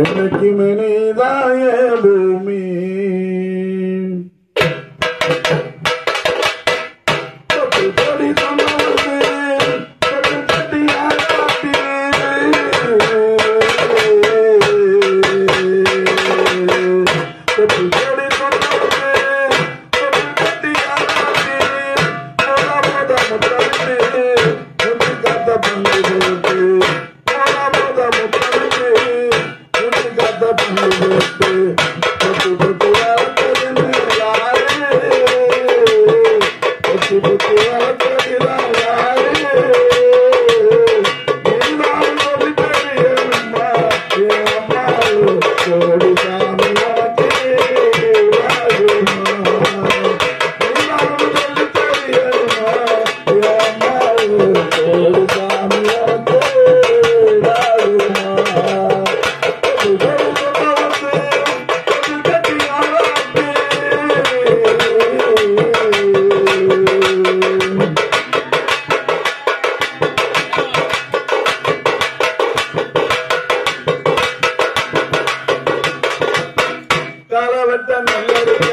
என்னைக்குமே நீதாய பூமி پتھ پتو Santa María de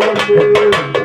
Deus.